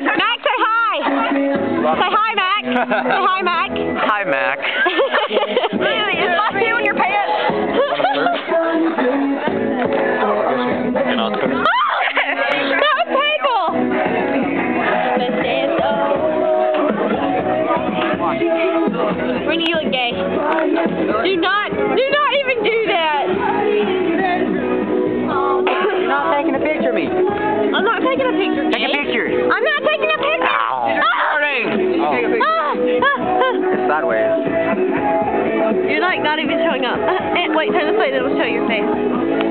Mac, say hi. Say hi, Mac. Say hi, Mac. Hi, Mac. really, is my shoe in your pants? that was painful. Brittany, you look gay. Do not, do not even do that. You're not taking a picture of me. I'm not taking a picture. Sideways. You're like not even showing up. Wait, turn this way, then we'll show your face.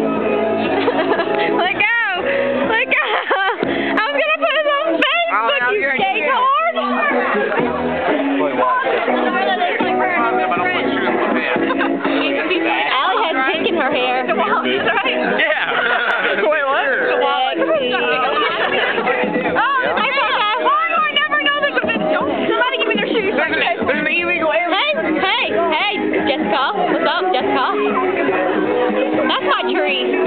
Up, Jessica? That's my tree.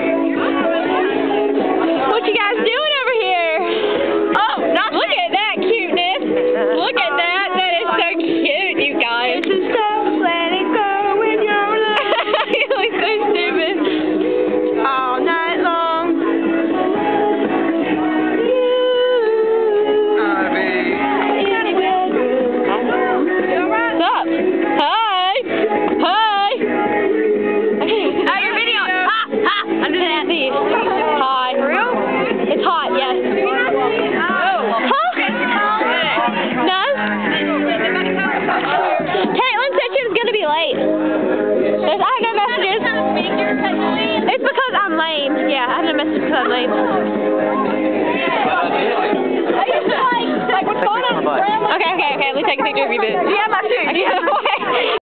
Late. There's, I no messages. It's because I'm lame. Yeah, I have no messages because I'm lame. Take a picture of my butt. Okay, okay, okay. Let me take a picture of you, bitch. Yeah, my shoes.